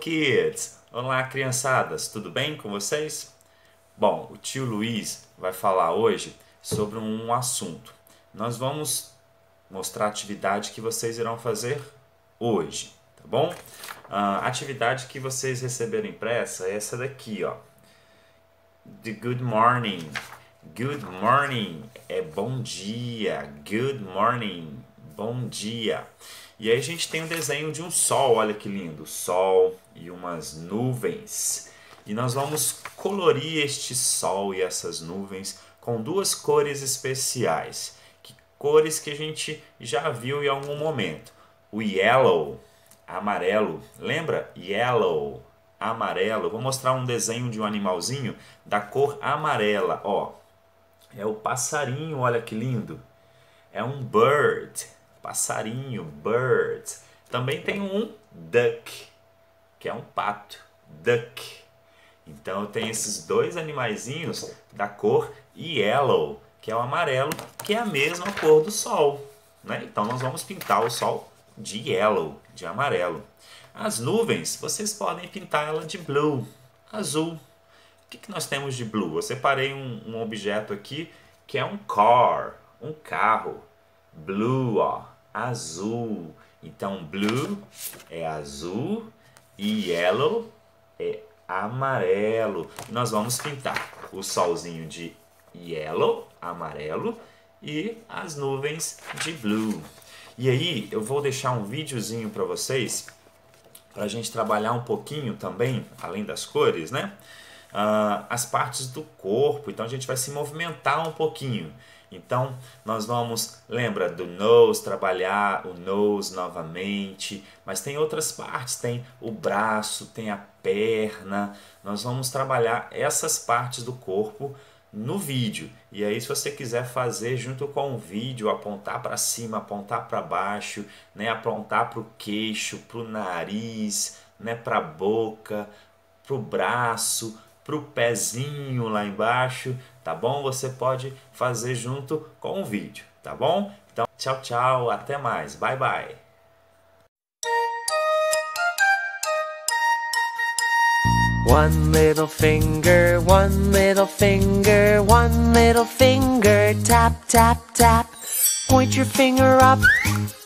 kids! Olá, criançadas, tudo bem com vocês? Bom, o tio Luiz vai falar hoje sobre um assunto. Nós vamos mostrar a atividade que vocês irão fazer hoje, tá bom? A atividade que vocês receberam impressa é essa daqui, ó. The good morning. Good morning é bom dia. Good morning, bom dia. E aí a gente tem um desenho de um sol, olha que lindo, sol e umas nuvens. E nós vamos colorir este sol e essas nuvens com duas cores especiais, que cores que a gente já viu em algum momento. O yellow, amarelo, lembra? Yellow, amarelo. Vou mostrar um desenho de um animalzinho da cor amarela, ó. É o passarinho, olha que lindo. É um bird passarinho, bird. Também tem um duck, que é um pato, duck. Então eu tenho esses dois animaizinhos da cor yellow, que é o amarelo, que é a mesma cor do sol. Né? Então nós vamos pintar o sol de yellow, de amarelo. As nuvens, vocês podem pintar ela de blue, azul. O que, que nós temos de blue? Eu separei um, um objeto aqui que é um car, um carro. Blue, ó, azul. Então, blue é azul e yellow é amarelo. Nós vamos pintar o solzinho de yellow, amarelo, e as nuvens de blue. E aí, eu vou deixar um videozinho para vocês, para a gente trabalhar um pouquinho também, além das cores, né? Uh, as partes do corpo. Então, a gente vai se movimentar um pouquinho. Então, nós vamos, lembra do nose, trabalhar o nose novamente, mas tem outras partes, tem o braço, tem a perna. Nós vamos trabalhar essas partes do corpo no vídeo. E aí, se você quiser fazer junto com o vídeo, apontar para cima, apontar para baixo, né, apontar para o queixo, para o nariz, né, para a boca, para o braço, para o pezinho lá embaixo, tá bom? Você pode fazer junto com o vídeo, tá bom? Então, tchau, tchau, até mais, bye, bye. One little finger, one little finger, one little finger, tap, tap, tap. Point your finger up,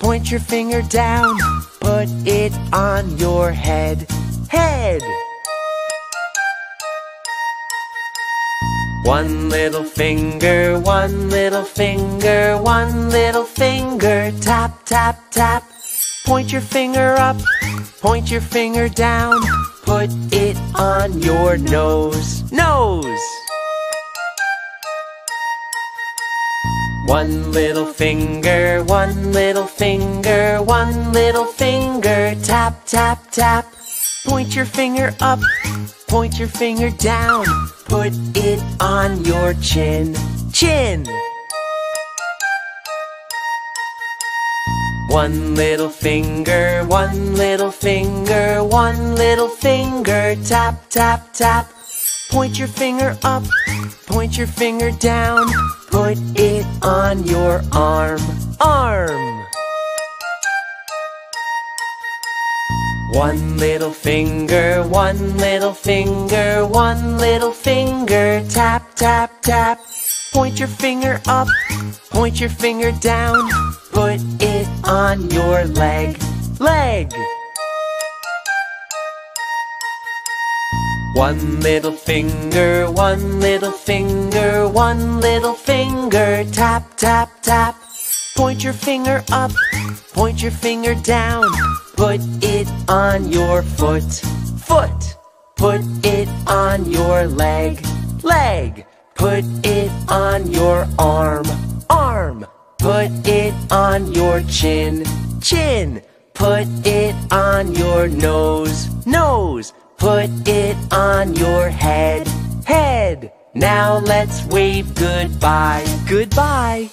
point your finger down, put it on your head, head. One little finger, one little finger, one little finger, tap, tap, tap. Point your finger up, point your finger down, put it on your nose, nose. One little finger, one little finger, one little finger, tap, tap, tap. Point your finger up, point your finger down, put it on your chin, chin. One little finger, one little finger, one little finger, tap, tap, tap. Point your finger up, point your finger down, put it on your arm, arm. One little finger, one little finger, one little finger, tap, tap, tap. Point your finger up, point your finger down, put it on your leg, leg. One little finger, one little finger, one little finger, tap, tap, tap. Point your finger up, point your finger down, Put it on your foot, foot. Put it on your leg, leg. Put it on your arm, arm. Put it on your chin, chin. Put it on your nose, nose. Put it on your head, head. Now let's wave goodbye, goodbye.